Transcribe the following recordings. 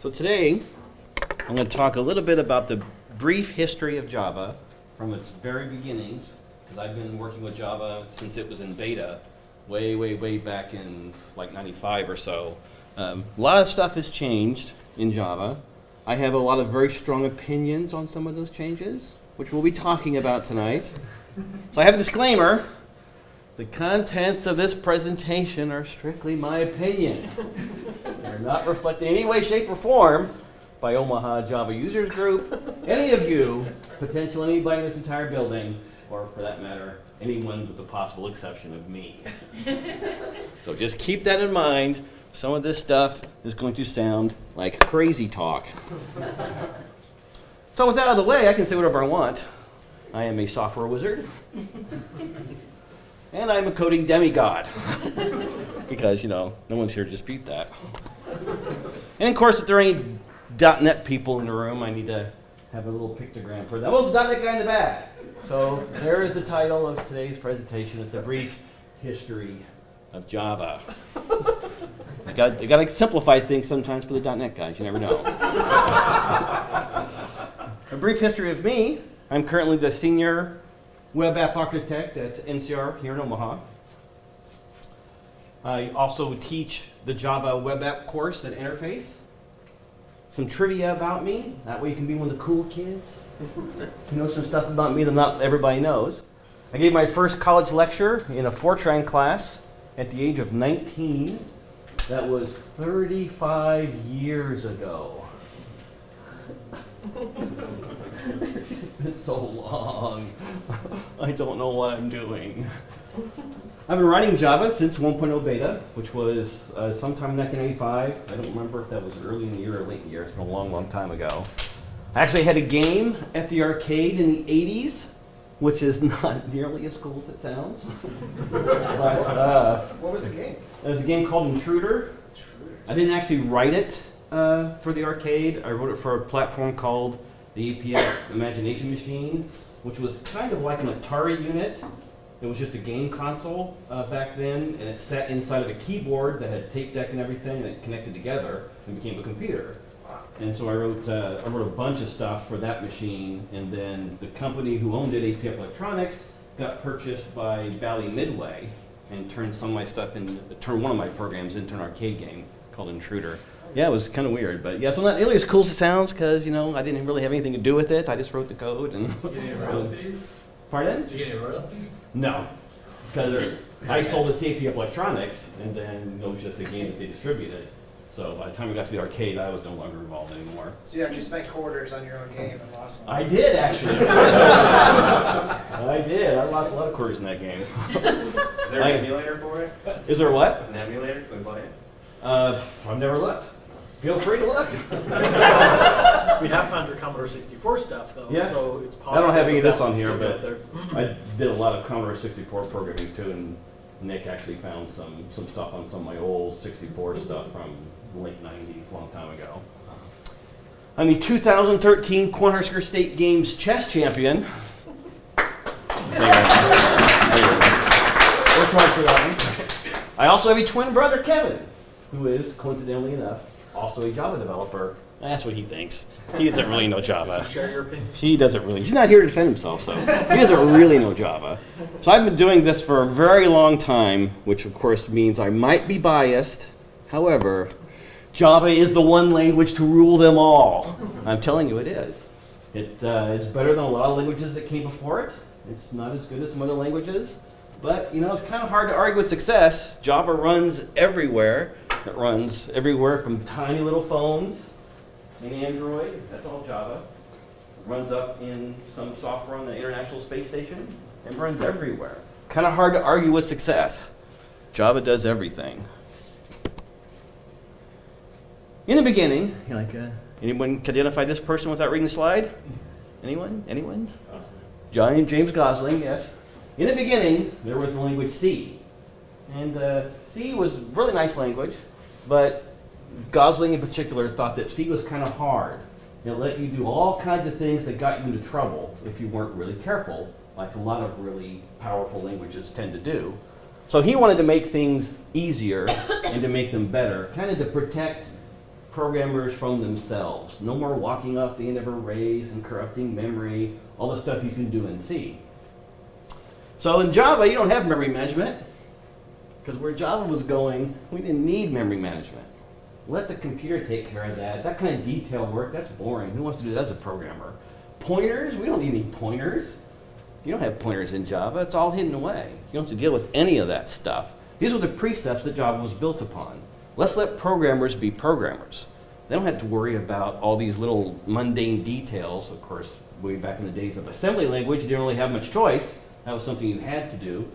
So today, I'm going to talk a little bit about the brief history of Java from its very beginnings, because I've been working with Java since it was in beta, way, way, way back in like 95 or so. Um, a lot of stuff has changed in Java. I have a lot of very strong opinions on some of those changes, which we'll be talking about tonight. So I have a disclaimer. The contents of this presentation are strictly my opinion. They're not reflected in any way, shape, or form by Omaha Java Users Group, any of you, potentially anybody in this entire building, or for that matter, anyone with the possible exception of me. so just keep that in mind. Some of this stuff is going to sound like crazy talk. so with that out of the way, I can say whatever I want. I am a software wizard. And I'm a coding demigod. because, you know, no one's here to dispute that. And of course, if there are any .NET people in the room, I need to have a little pictogram for them. The .NET guy in the back. So there is the title of today's presentation. It's a brief history of Java. I got, I got to simplify things sometimes for the .NET guys. You never know. a brief history of me. I'm currently the senior web app architect at NCR here in Omaha. I also teach the Java web app course at Interface. Some trivia about me. That way you can be one of the cool kids. you know some stuff about me that not everybody knows. I gave my first college lecture in a Fortran class at the age of 19. That was 35 years ago. It's so long. I don't know what I'm doing. I've been writing Java since 1.0 beta, which was uh, sometime in 1995. I don't remember if that was early in the year or late in the year. It's been a long, long time ago. I actually had a game at the arcade in the 80s, which is not nearly as cool as it sounds. but, uh, what was the game? It was a game called Intruder. I didn't actually write it uh, for the arcade. I wrote it for a platform called the APF Imagination Machine, which was kind of like an Atari unit, it was just a game console uh, back then, and it sat inside of a keyboard that had tape deck and everything, and it connected together and became a computer. And so I wrote, uh, I wrote a bunch of stuff for that machine, and then the company who owned it, APF Electronics, got purchased by Bally Midway, and turned some of my stuff in, turned one of my programs into an arcade game called Intruder. Yeah, it was kind of weird, but yeah, so not nearly as cool as it sounds, because you know I didn't really have anything to do with it. I just wrote the code and. Did you get any royalties? Pardon? Did you get any royalties? No, because I sold it to APF Electronics, and then it was just a game that they distributed. So by the time we got to the arcade, I was no longer involved anymore. So you actually spent quarters on your own game and lost one. I did actually. I did. I lost a lot of quarters in that game. Is there I- an emulator for it? Is there what? An emulator? Can we play it? Uh, I've never looked. Feel free to look. We have found your Commodore 64 stuff though, Yeah. so it's possible. I don't have any of this on here, but. I did a lot of Commodore 64 programming too, and Nick actually found some, some stuff on some of my old 64 stuff from the late 90s, a long time ago. I'm the 2013 Cornhusker State Games chess champion. There you go. There you go. Worked hard for that one. I also have a twin brother, Kevin, who is, coincidentally enough, also a Java developer. That's what he thinks. He doesn't really know Java. Does he share your opinion? He doesn't really. He's not here to defend himself, so he doesn't really know Java. So I've been doing this for a very long time, which of course means I might be biased. However, Java is the one language to rule them all. I'm telling you, it is. It uh, is better than a lot of languages that came before it. It's not as good as some other languages, but you know it's kind of hard to argue with success. Java runs everywhere. It runs everywhere from tiny little phones in Android, that's all Java. Runs up in some software on the International Space Station and runs everywhere. Kind of hard to argue with success. Java does everything. In the beginning, you like, uh, anyone can identify this person without reading the slide? Anyone? Anyone? John James Gosling, yes. In the beginning, there was the language C. And uh, C was a really nice language, but Gosling in particular thought that C was kind of hard. It let you do all kinds of things that got you into trouble if you weren't really careful, like a lot of really powerful languages tend to do. So he wanted to make things easier and to make them better, kind of to protect programmers from themselves. No more walking off the end of arrays and corrupting memory, all the stuff you can do in C. So in Java, you don't have memory management because where Java was going, we didn't need memory management. Let the computer take care of that. That kind of detail work, that's boring. Who wants to do that as a programmer? Pointers, we don't need any pointers. You don't have pointers in Java, it's all hidden away. You don't have to deal with any of that stuff. These are the precepts that Java was built upon. Let's let programmers be programmers. They don't have to worry about all these little mundane details. Of course, way back in the days of assembly language, you didn't really have much choice. That was something you had to do.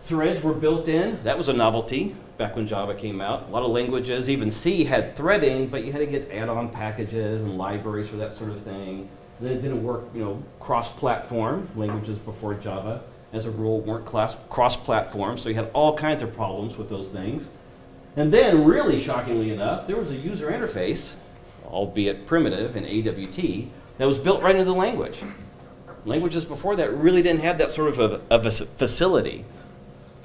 Threads were built in. That was a novelty back when Java came out. A lot of languages, even C had threading, but you had to get add-on packages and libraries for that sort of thing. Then it didn't work, you know, cross-platform. Languages before Java, as a rule, weren't class- cross-platform, so you had all kinds of problems with those things. And then, really shockingly enough, there was a user interface, albeit primitive in AWT, that was built right into the language. Languages before that really didn't have that sort of a, of a facility.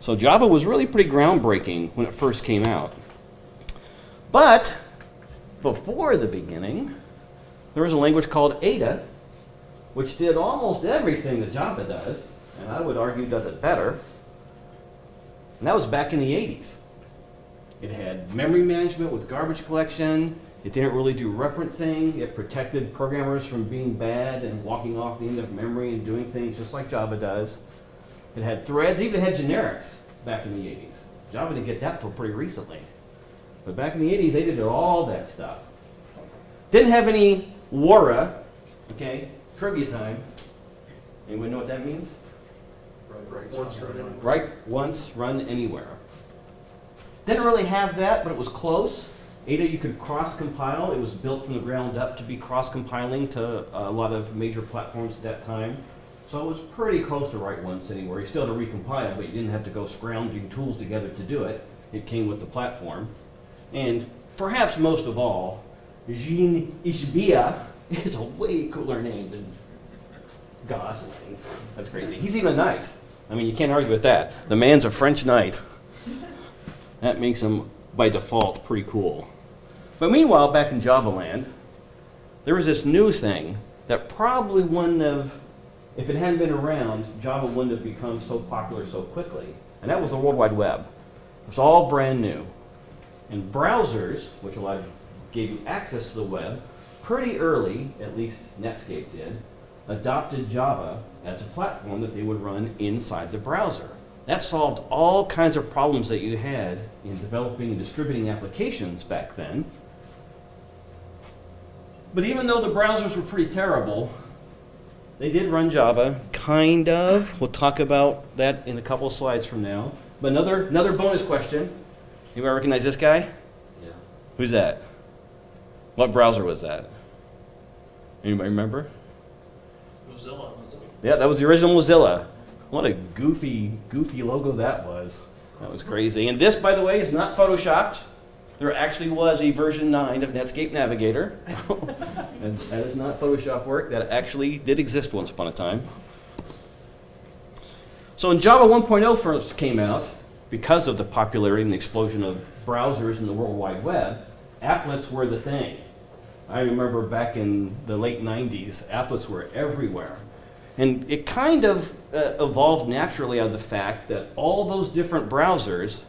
So Java was really pretty groundbreaking when it first came out. But before the beginning, there was a language called Ada, which did almost everything that Java does, and I would argue does it better. And that was back in the 80s. It had memory management with garbage collection. It didn't really do referencing. It protected programmers from being bad and walking off the end of memory and doing things just like Java does. It had threads, even had generics back in the 80s. Java didn't get that till pretty recently. But back in the 80s, they did all that stuff. Didn't have any WORA, okay? Trivia time. Anyone know what that means? Right, write, once, run anywhere. Didn't really have that, but it was close. Ada, you could cross-compile. It was built from the ground up to be cross-compiling to a lot of major platforms at that time. So it was pretty close to write once anywhere. You still had to recompile, but you didn't have to go scrounging tools together to do it. It came with the platform. And perhaps most of all, Jean Ichbiah is a way cooler name than Gosling. That's crazy. He's even a knight. I mean, you can't argue with that. The man's a French knight. That makes him, by default, pretty cool. But meanwhile, back in Java land, there was this new thing that probably wouldn't have, if it hadn't been around, Java wouldn't have become so popular so quickly. And that was the World Wide Web. It was all brand new. And browsers, which allowed, gave you access to the web, pretty early, at least Netscape did, adopted Java as a platform that they would run inside the browser. That solved all kinds of problems that you had in developing and distributing applications back then. But even though the browsers were pretty terrible, they did run Java, kind of. We'll talk about that in a couple of slides from now. But another, another bonus question. Anybody recognize this guy? Yeah. Who's that? What browser was that? Anybody remember? Mozilla. Yeah, that was the original Mozilla. What a goofy, goofy logo that was. That was crazy. And this, by the way, is not photoshopped. There actually was a version 9 of Netscape Navigator. and that is not Photoshop work. That actually did exist once upon a time. So when Java 1.0 first came out, because of the popularity and the explosion of browsers in the World Wide Web, applets were the thing. I remember back in the late 90s, applets were everywhere. And it kind of uh, evolved naturally out of the fact that all those different browsers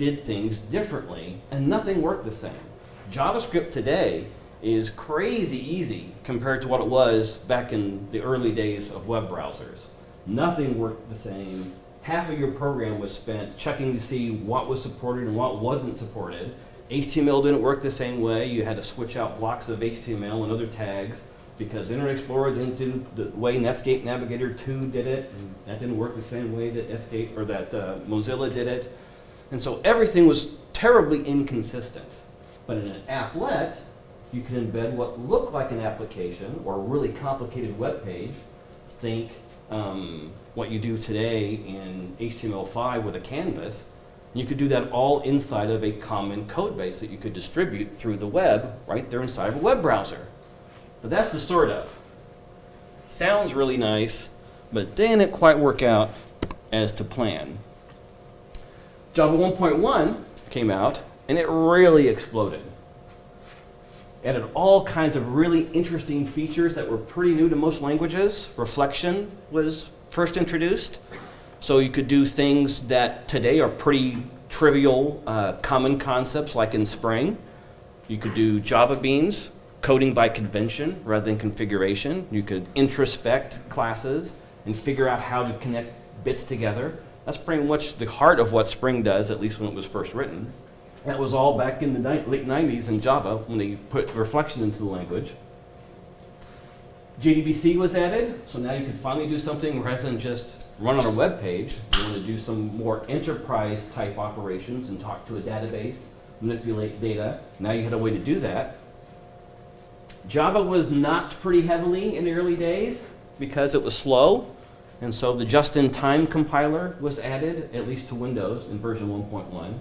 did things differently and nothing worked the same. JavaScript today is crazy easy compared to what it was back in the early days of web browsers. Nothing worked the same. Half of your program was spent checking to see what was supported and what wasn't supported. HTML didn't work the same way. You had to switch out blocks of HTML and other tags because Internet Explorer didn't do the way Netscape Navigator 2 did it. That didn't work the same way that Netscape or that uh, Mozilla did it. And so everything was terribly inconsistent. But in an applet, you can embed what looked like an application or a really complicated web page. Think um, what you do today in HTML5 with a canvas. You could do that all inside of a common code base that you could distribute through the web right there inside of a web browser. But that's the sort of. Sounds really nice, but didn't quite work out as to plan. Java 1.1 came out, and it really exploded. added all kinds of really interesting features that were pretty new to most languages. Reflection was first introduced. So you could do things that today are pretty trivial, uh, common concepts like in Spring. You could do Java beans, coding by convention rather than configuration. You could introspect classes and figure out how to connect bits together. That's pretty much the heart of what Spring does, at least when it was first written. That was all back in the late 90s in Java when they put reflection into the language. JDBC was added, so now you could finally do something rather than just run on a web page. You want to do some more enterprise type operations and talk to a database, manipulate data. Now you had a way to do that. Java was not pretty heavily in the early days because it was slow. And so the just-in-time compiler was added, at least to Windows in version 1.1,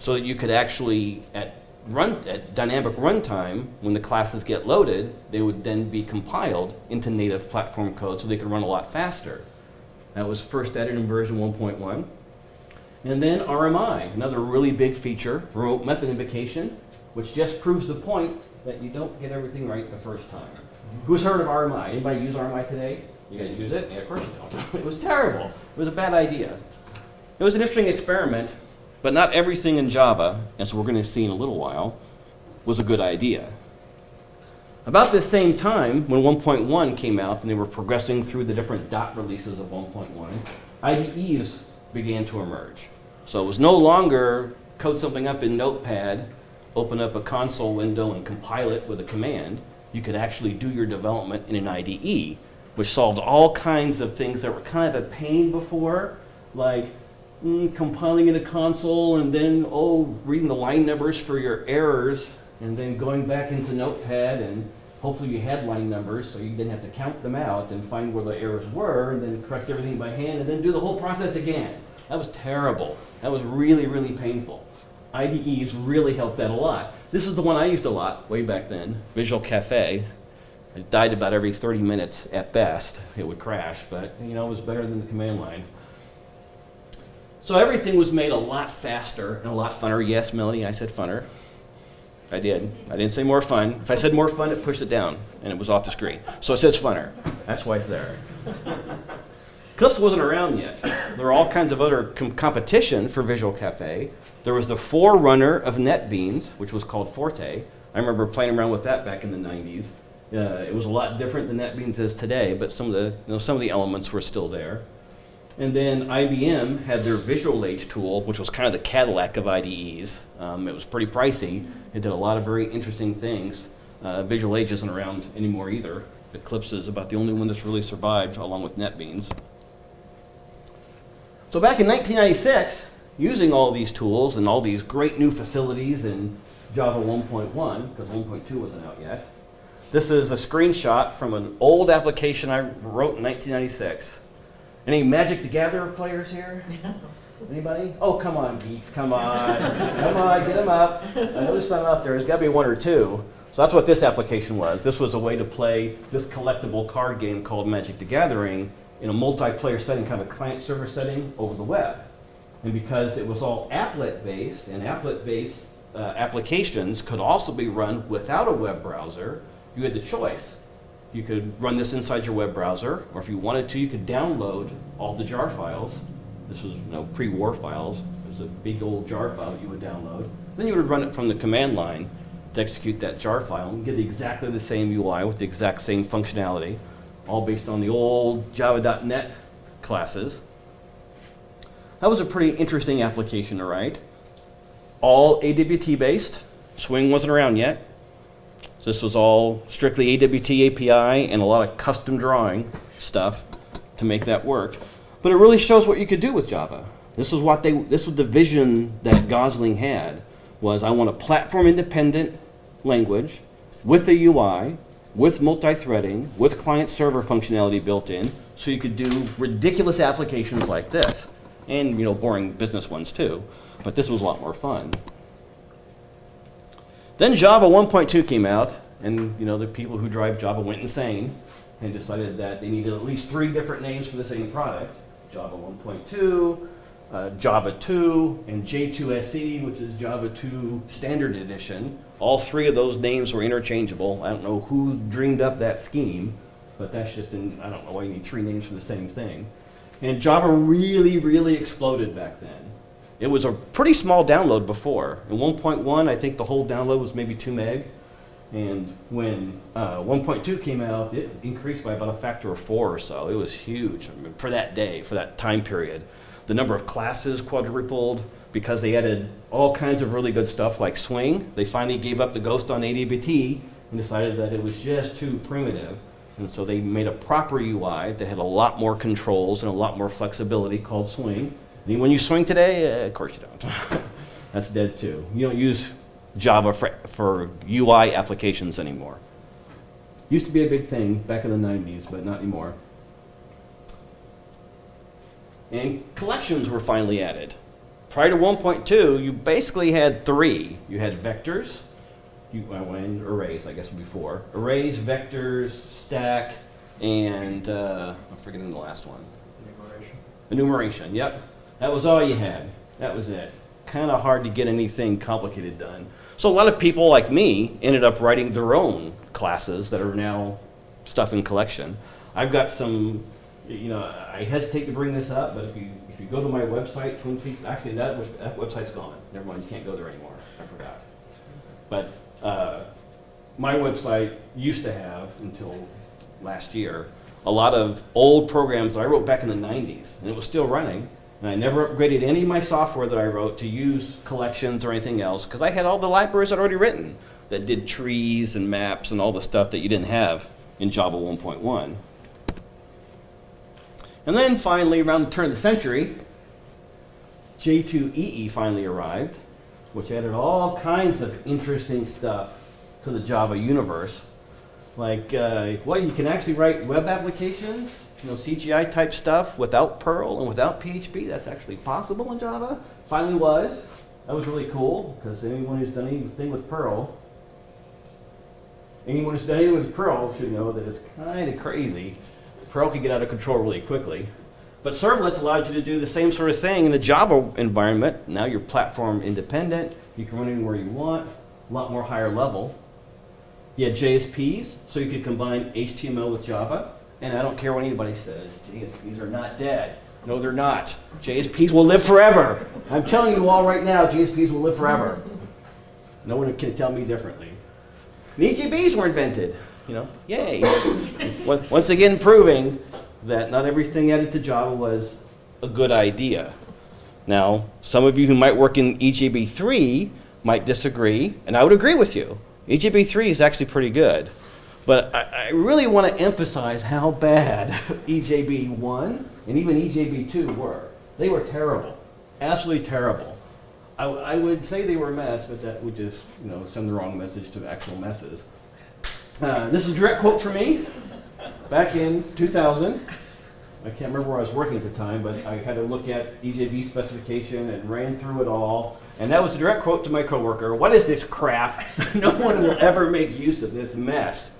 so that you could actually, at run at dynamic runtime, when the classes get loaded, they would then be compiled into native platform code so they could run a lot faster. That was first added in version 1.1. And then RMI, another really big feature, remote method invocation, which just proves the point that you don't get everything right the first time. Mm-hmm. Who's heard of RMI? Anybody use RMI today? You guys use it? Yeah, of course you don't. it was terrible. It was a bad idea. It was an interesting experiment, but not everything in Java, as we're going to see in a little while, was a good idea. About this same time, when 1.1 came out and they were progressing through the different dot releases of 1.1, IDEs began to emerge. So it was no longer code something up in Notepad, open up a console window and compile it with a command. You could actually do your development in an IDE, which solved all kinds of things that were kind of a pain before, like mm, compiling in a console and then, oh, reading the line numbers for your errors and then going back into Notepad and hopefully you had line numbers so you didn't have to count them out and find where the errors were and then correct everything by hand and then do the whole process again. That was terrible. That was really, really painful. IDEs really helped that a lot. This is the one I used a lot way back then, Visual Cafe. It died about every 30 minutes at best. It would crash, but you know, it was better than the command line. So everything was made a lot faster and a lot funner. Yes, Melanie, I said funner. I did. I didn't say more fun. If I said more fun, it pushed it down and it was off the screen. So it says funner. That's why it's there. Eclipse wasn't around yet. There were all kinds of other com- competition for Visual Cafe. There was the forerunner of NetBeans, which was called Forte. I remember playing around with that back in the 90s. Uh, it was a lot different than NetBeans is today, but some of the you know, some of the elements were still there. And then IBM had their Visual Age tool, which was kind of the Cadillac of IDEs. Um, it was pretty pricey. It did a lot of very interesting things. Uh, Visual Age isn't around anymore either. Eclipse is about the only one that's really survived, along with NetBeans. So back in 1996, using all these tools and all these great new facilities in Java 1.1, because 1.2 wasn't out yet, this is a screenshot from an old application I wrote in 1996. Any Magic the Gathering players here? Anybody? Oh, come on, geeks, come on. come on, get them up. I know there's some out there. There's got to be one or two. So that's what this application was. This was a way to play this collectible card game called Magic the Gathering in a multiplayer setting, kind of a client-server setting over the web. And because it was all applet-based, and applet-based uh, applications could also be run without a web browser, you had the choice. You could run this inside your web browser, or if you wanted to, you could download all the jar files. This was you know, pre-WAR files. It was a big old jar file that you would download. Then you would run it from the command line to execute that jar file and get exactly the same UI with the exact same functionality, all based on the old java.net classes. That was a pretty interesting application to write. All AWT based. Swing wasn't around yet. So this was all strictly AWT API and a lot of custom drawing stuff to make that work. But it really shows what you could do with Java. This was what they this was the vision that Gosling had was I want a platform independent language with a UI, with multi-threading, with client server functionality built in, so you could do ridiculous applications like this. And you know, boring business ones too. But this was a lot more fun. Then Java 1.2 came out, and you know the people who drive Java went insane and decided that they needed at least three different names for the same product. Java 1.2, uh, Java 2 and J2SE, E, which is Java 2 Standard Edition. All three of those names were interchangeable. I don't know who dreamed up that scheme, but that's just in, I don't know why you need three names for the same thing. And Java really, really exploded back then. It was a pretty small download before. In 1.1, I think the whole download was maybe 2 meg. And when uh, 1.2 came out, it increased by about a factor of four or so. It was huge I mean, for that day, for that time period. The number of classes quadrupled because they added all kinds of really good stuff like Swing. They finally gave up the Ghost on AWT and decided that it was just too primitive. And so they made a proper UI that had a lot more controls and a lot more flexibility called Swing. When you swing today, uh, of course you don't. That's dead too. You don't use Java for, for UI applications anymore. Used to be a big thing back in the 90s, but not anymore. And collections were finally added. Prior to 1.2, you basically had three. You had vectors, you, well, and arrays, I guess before. Arrays, vectors, stack, and uh, I'm forgetting the last one. Enumeration. Enumeration, yep. That was all you had. That was it. Kind of hard to get anything complicated done. So a lot of people like me ended up writing their own classes that are now stuff in collection. I've got some, you know, I hesitate to bring this up, but if you if you go to my website, Twin Peaks, actually that, that website's gone. Never mind, you can't go there anymore. I forgot. But uh, my website used to have until last year a lot of old programs that I wrote back in the 90s, and it was still running. And I never upgraded any of my software that I wrote to use collections or anything else because I had all the libraries I'd already written that did trees and maps and all the stuff that you didn't have in Java 1.1. And then finally, around the turn of the century, J2EE E finally arrived, which added all kinds of interesting stuff to the Java universe. Like, uh, well, you can actually write web applications, you know, CGI type stuff without Perl and without PHP. That's actually possible in Java. Finally was. That was really cool because anyone who's done anything with Perl, anyone who's done anything with Perl should know that it's kind of crazy. Perl can get out of control really quickly. But servlets allowed you to do the same sort of thing in a Java environment. Now you're platform independent. You can run anywhere you want, a lot more higher level. You had JSPs, so you could combine HTML with Java. And I don't care what anybody says, JSPs are not dead. No, they're not. JSPs will live forever. I'm telling you all right now, JSPs will live forever. No one can tell me differently. And EJBs were invented, you know, yay. Once again, proving that not everything added to Java was a good idea. Now, some of you who might work in E EJB3 might disagree, and I would agree with you. E EJB3 is actually pretty good. But I, I really want to emphasize how bad E EJB1 and even E EJB2 were. They were terrible, absolutely terrible. I, I would say they were a mess, but that would just you know send the wrong message to actual messes. Uh, this is a direct quote from me back in 2000. I can't remember where I was working at the time, but I had to look at EJB specification and ran through it all. And that was a direct quote to my coworker. What is this crap? no one will ever make use of this mess.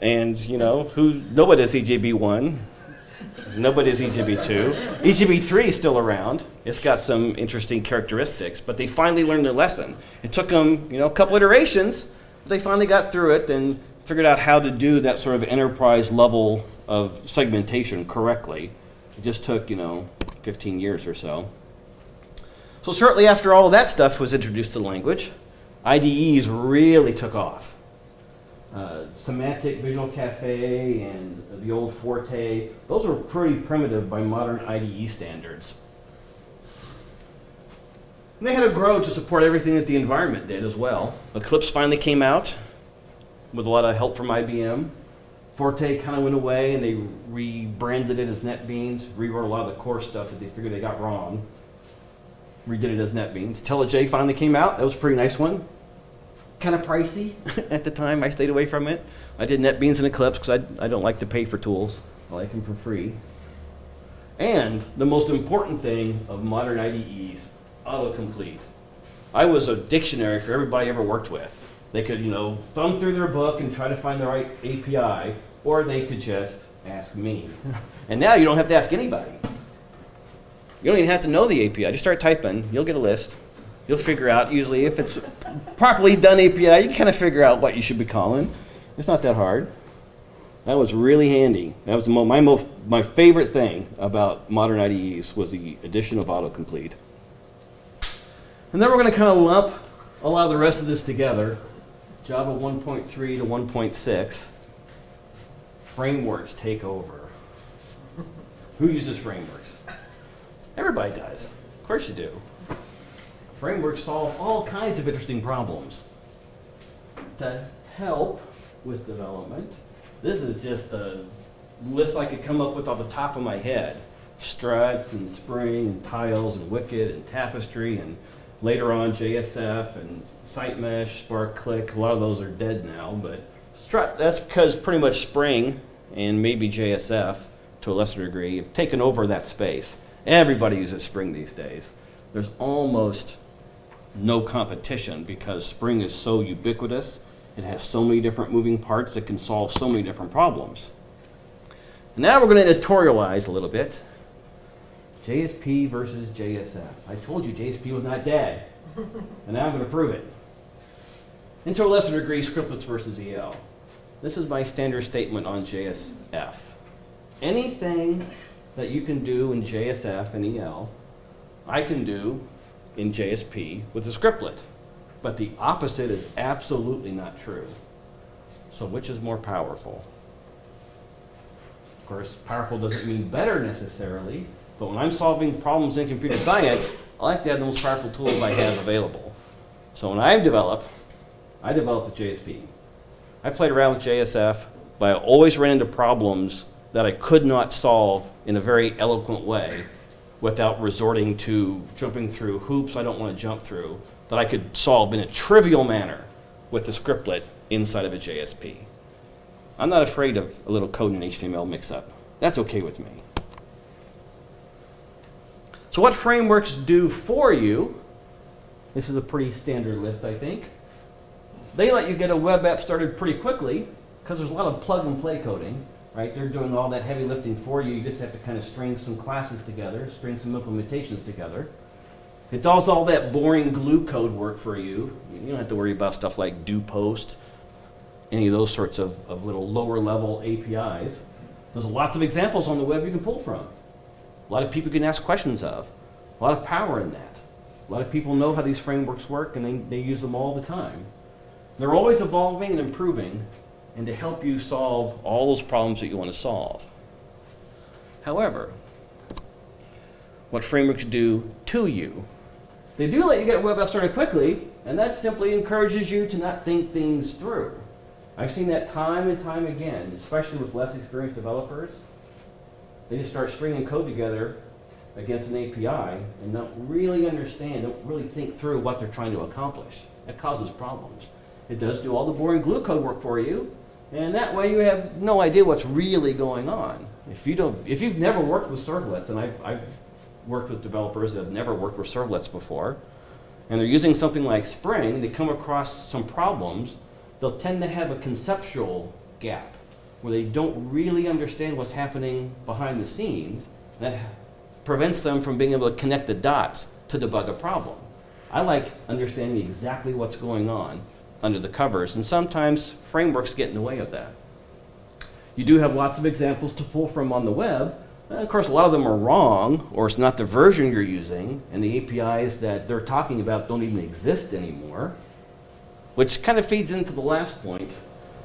And you know, who nobody does EJB one. Nobody does EJB two. EJB three is still around. It's got some interesting characteristics, but they finally learned their lesson. It took them, you know, a couple iterations, but they finally got through it and figured out how to do that sort of enterprise level of segmentation correctly. It just took, you know, 15 years or so. So shortly after all that stuff was introduced to the language, IDEs really took off. Uh, Symantec Visual Cafe and the old Forte, those were pretty primitive by modern IDE standards. And they had to grow to support everything that the environment did as well. Eclipse finally came out with a lot of help from IBM. Forte kind of went away and they rebranded it as NetBeans, rewrote a lot of the core stuff that they figured they got wrong. Redid it as NetBeans. IntelliJ finally came out. That was a pretty nice one. Kind of pricey at the time. I stayed away from it. I did NetBeans and Eclipse because I, I don't like to pay for tools. I like them for free. And the most important thing of modern IDEs, autocomplete. I was a dictionary for everybody I ever worked with. They could, you know, thumb through their book and try to find the right API, or they could just ask me. and now you don't have to ask anybody. You don't even have to know the API. Just start typing. You'll get a list. You'll figure out usually if it's properly done API, you can kind of figure out what you should be calling. It's not that hard. That was really handy. That was my most my favorite thing about modern IDEs was the addition of autocomplete. And then we're going to kind of lump a lot of the rest of this together. Java 1.3 to 1.6. Frameworks take over. Who uses frameworks? Everybody does. Of course you do. Frameworks solve all kinds of interesting problems. To help with development, this is just a list I could come up with off the top of my head. Struts and Spring and Tiles and Wicket and Tapestry and later on JSF and Site Mesh, Spark Click. A lot of those are dead now, but Strut, that's because pretty much Spring and maybe JSF to a lesser degree have taken over that space. Everybody uses Spring these days. There's almost no competition because Spring is so ubiquitous. It has so many different moving parts that can solve so many different problems. Now we're going to editorialize a little bit. JSP versus JSF. I told you JSP was not dead. and now I'm going to prove it. And to a lesser degree, scriptlets versus EL. This is my standard statement on JSF. Anything that you can do in JSF and EL, I can do in JSP with a scriptlet. But the opposite is absolutely not true. So which is more powerful? Of course, powerful doesn't mean better necessarily, but when I'm solving problems in computer science, I like to have the most powerful tools I have available. So when I develop, I develop with JSP. I played around with JSF, but I always ran into problems that I could not solve in a very eloquent way without resorting to jumping through hoops I don't want to jump through that I could solve in a trivial manner with the scriptlet inside of a JSP. I'm not afraid of a little code and HTML mix-up. That's okay with me. So what frameworks do for you, this is a pretty standard list, I think. They let you get a web app started pretty quickly because there's a lot of plug and play coding, right? They're doing all that heavy lifting for you. You just have to kind of string some classes together, string some implementations together. It does all that boring glue code work for you. You don't have to worry about stuff like do post, any of those sorts of, of little lower level APIs. There's lots of examples on the web you can pull from. A lot of people can ask questions of. A lot of power in that. A lot of people know how these frameworks work and they, they use them all the time. They're always evolving and improving and to help you solve all those problems that you want to solve. However, what frameworks do to you, they do let you get a web app started quickly, and that simply encourages you to not think things through. I've seen that time and time again, especially with less experienced developers. They just start stringing code together against an API and don't really understand, don't really think through what they're trying to accomplish. That causes problems. It does do all the boring glue code work for you, and that way you have no idea what's really going on. If you don't, if you've never worked with servlets, and I've, I've worked with developers that have never worked with servlets before, and they're using something like Spring, they come across some problems, they'll tend to have a conceptual gap where they don't really understand what's happening behind the scenes. That prevents them from being able to connect the dots to debug a problem. I like understanding exactly what's going on under the covers, and sometimes frameworks get in the way of that. You do have lots of examples to pull from on the web. Uh, of course, a lot of them are wrong, or it's not the version you're using, and the APIs that they're talking about don't even exist anymore, which kind of feeds into the last point.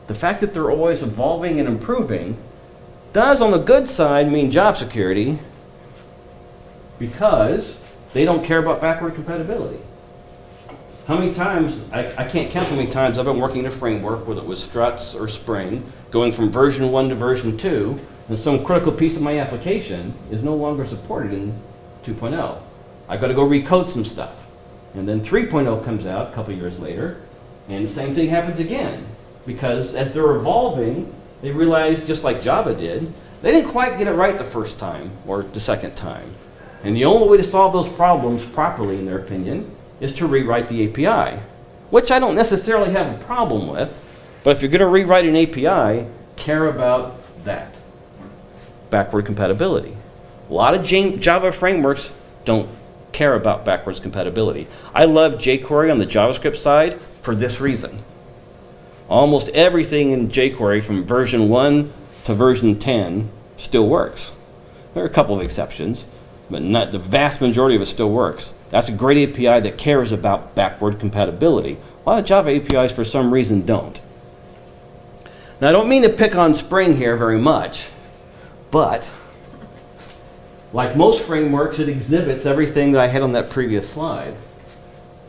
The fact that they're always evolving and improving does, on the good side, mean job security because they don't care about backward compatibility. How many times, I, I can't count how many times I've been working in a framework, whether it was Struts or Spring, going from version 1 to version 2, and some critical piece of my application is no longer supported in 2.0. I've got to go recode some stuff. And then 3.0 comes out a couple years later, and the same thing happens again. Because as they're evolving, they realize, just like Java did, they didn't quite get it right the first time or the second time. And the only way to solve those problems properly, in their opinion, is to rewrite the API, which I don't necessarily have a problem with, but if you're going to rewrite an API, care about that backward compatibility. A lot of Java frameworks don't care about backwards compatibility. I love jQuery on the JavaScript side for this reason. Almost everything in jQuery from version 1 to version 10 still works. There are a couple of exceptions, but not, the vast majority of it still works. That's a great API that cares about backward compatibility. A lot of Java APIs, for some reason, don't. Now, I don't mean to pick on Spring here very much, but like most frameworks, it exhibits everything that I had on that previous slide.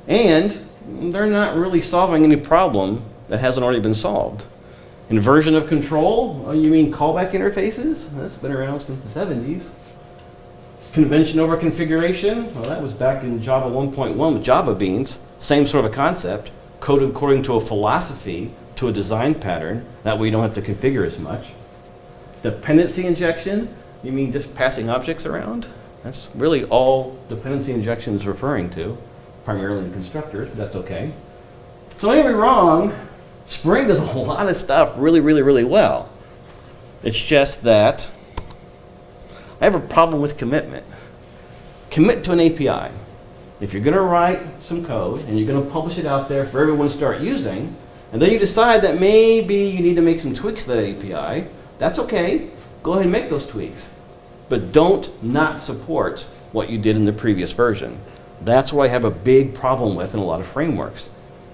And they're not really solving any problem that hasn't already been solved. Inversion of control, oh, you mean callback interfaces? That's been around since the 70s. Convention over configuration, well, that was back in Java 1.1 with Java Beans. Same sort of a concept, coded according to a philosophy, to a design pattern. That way you don't have to configure as much. Dependency injection, you mean just passing objects around? That's really all dependency injection is referring to, primarily in constructors, but that's okay. So don't get me wrong, Spring does a lot of stuff really, really, really well. It's just that I have a problem with commitment. Commit to an API. If you're going to write some code and you're going to publish it out there for everyone to start using, and then you decide that maybe you need to make some tweaks to that API, that's okay. Go ahead and make those tweaks. But don't not support what you did in the previous version. That's what I have a big problem with in a lot of frameworks.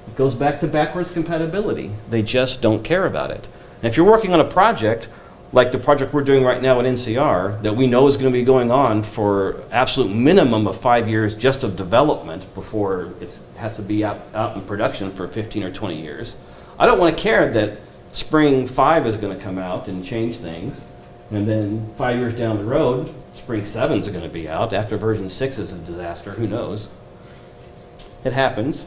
It goes back to backwards compatibility. They just don't care about it. And if you're working on a project, like the project we're doing right now at NCR, that we know is going to be going on for absolute minimum of five years just of development before it has to be out, out in production for 15 or 20 years. I don't want to care that Spring 5 is going to come out and change things, and then five years down the road, Spring 7 is going to be out. After version 6 is a disaster, who knows? It happens.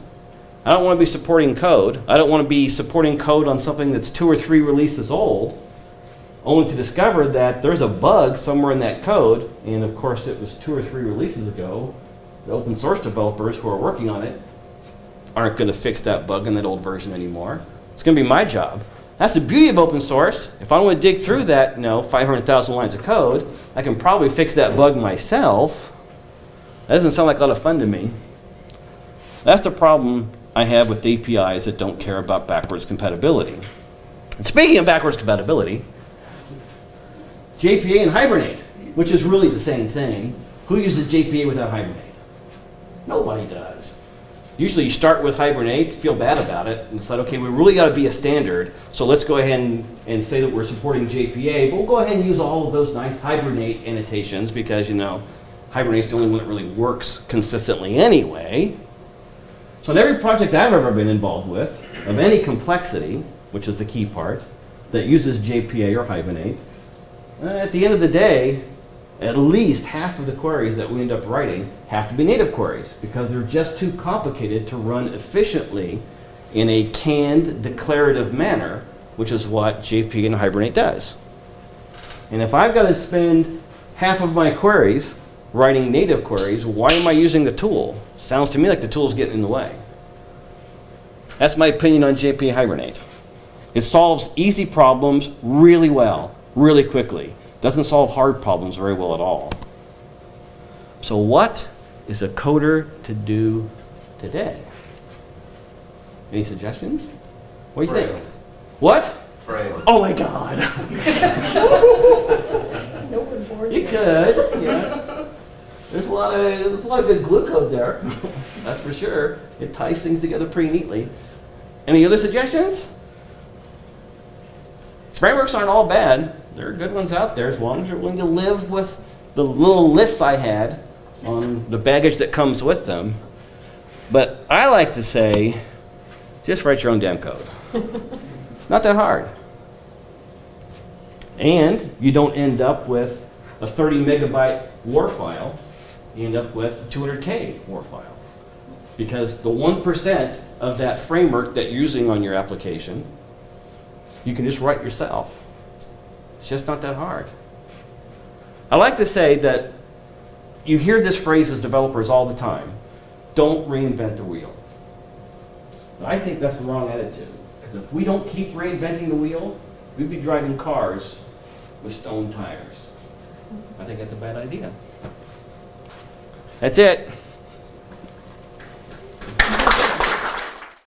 I don't want to be supporting code. I don't want to be supporting code on something that's two or three releases old, only to discover that there's a bug somewhere in that code, and of course it was two or three releases ago. The open source developers who are working on it aren't going to fix that bug in that old version anymore. It's going to be my job. That's the beauty of open source. If I want to dig through that, you know, 500,000 lines of code, I can probably fix that bug myself. That doesn't sound like a lot of fun to me. That's the problem I have with APIs that don't care about backwards compatibility. And speaking of backwards compatibility, JPA and Hibernate, which is really the same thing. Who uses JPA without Hibernate? Nobody does. Usually you start with Hibernate, feel bad about it, and decide, okay, we really got to be a standard, so let's go ahead and, and say that we're supporting JPA, but we'll go ahead and use all of those nice Hibernate annotations because, you know, Hibernate's the only one that really works consistently anyway. So in every project I've ever been involved with, of any complexity, which is the key part, that uses JPA or Hibernate, at the end of the day, at least half of the queries that we end up writing have to be native queries because they're just too complicated to run efficiently in a canned declarative manner, which is what JP and Hibernate does. And if I've got to spend half of my queries writing native queries, why am I using the tool? Sounds to me like the tool's getting in the way. That's my opinion on JP Hibernate. It solves easy problems really well, really quickly. Doesn't solve hard problems very well at all. So what is a coder to do today? Any suggestions? What do you think? What? Rails. Oh my god. you could, yeah. There's a lot of there's a lot of good glue code there. That's for sure. It ties things together pretty neatly. Any other suggestions? Frameworks aren't all bad. There are good ones out there as long as you're willing to live with the little list I had on the baggage that comes with them. But I like to say, just write your own damn code. it's not that hard. And you don't end up with a 30 megabyte WAR file. You end up with a 200K WAR file. Because the 1% of that framework that you're using on your application, you can just write yourself. It's just not that hard. I like to say that you hear this phrase as developers all the time don't reinvent the wheel. I think that's the wrong attitude. Because if we don't keep reinventing the wheel, we'd be driving cars with stone tires. I think that's a bad idea. That's it.